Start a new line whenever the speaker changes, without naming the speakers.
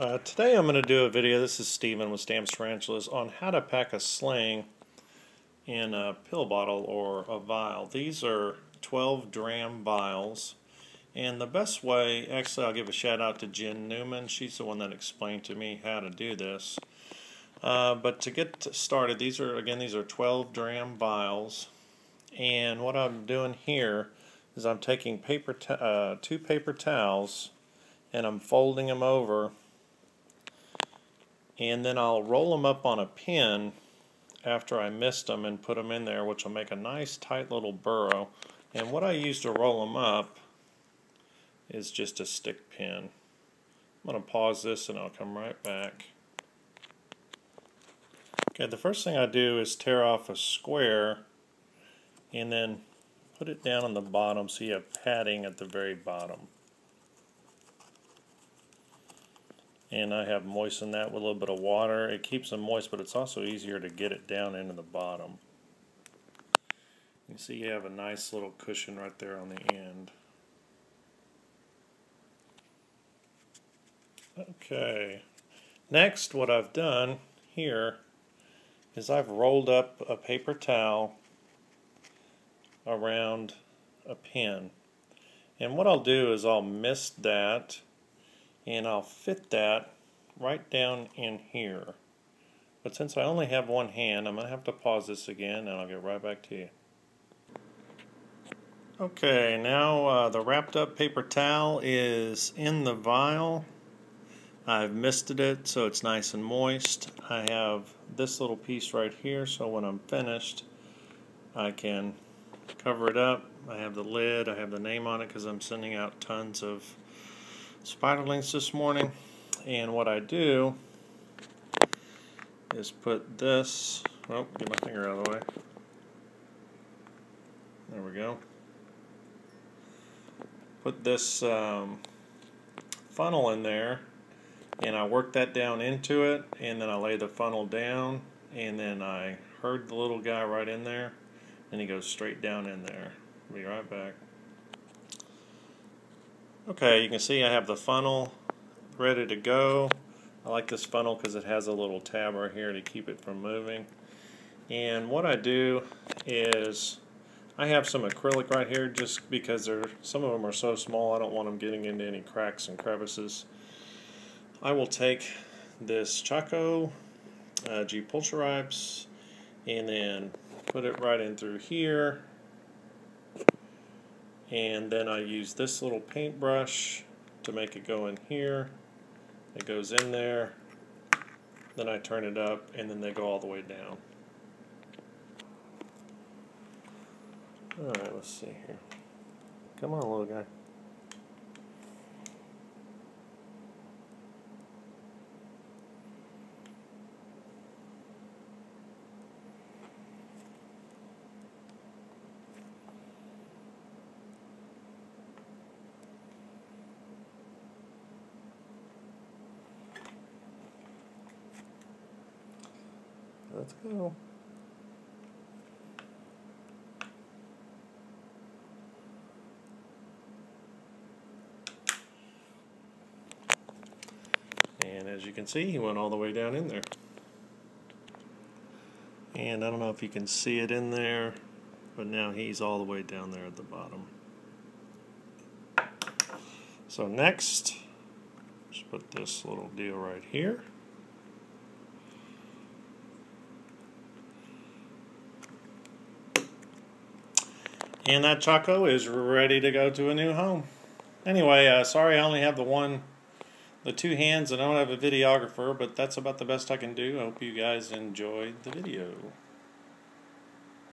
Uh, today I'm going to do a video, this is Steven with Stamps Tarantulas, on how to pack a sling in a pill bottle or a vial. These are 12 dram vials and the best way, actually I'll give a shout out to Jen Newman, she's the one that explained to me how to do this. Uh, but to get started, these are, again, these are 12 dram vials and what I'm doing here is I'm taking paper uh, two paper towels and I'm folding them over and then I'll roll them up on a pin after I mist them and put them in there which will make a nice tight little burrow and what I use to roll them up is just a stick pin. I'm going to pause this and I'll come right back. Okay, the first thing I do is tear off a square and then put it down on the bottom so you have padding at the very bottom. And I have moistened that with a little bit of water. It keeps them moist, but it's also easier to get it down into the bottom. You see you have a nice little cushion right there on the end. Okay, next what I've done here is I've rolled up a paper towel around a pin. And what I'll do is I'll mist that and I'll fit that right down in here. But since I only have one hand, I'm going to have to pause this again and I'll get right back to you. Okay, now uh, the wrapped up paper towel is in the vial. I've misted it so it's nice and moist. I have this little piece right here so when I'm finished I can cover it up. I have the lid, I have the name on it because I'm sending out tons of spiderlings this morning and what I do is put this oh get my finger out of the way there we go put this um, funnel in there and I work that down into it and then I lay the funnel down and then I herd the little guy right in there and he goes straight down in there. Be right back. Okay, you can see I have the funnel ready to go. I like this funnel because it has a little tab right here to keep it from moving. And what I do is I have some acrylic right here just because they're, some of them are so small I don't want them getting into any cracks and crevices. I will take this Chaco uh, G Pulchripes and then put it right in through here and then I use this little paintbrush to make it go in here. It goes in there, then I turn it up, and then they go all the way down. Alright, let's see here. Come on, little guy. Let's go. And as you can see, he went all the way down in there. And I don't know if you can see it in there, but now he's all the way down there at the bottom. So next, just put this little deal right here. And that Chaco is ready to go to a new home. Anyway, uh, sorry I only have the one, the two hands and I don't have a videographer, but that's about the best I can do. I hope you guys enjoyed the video.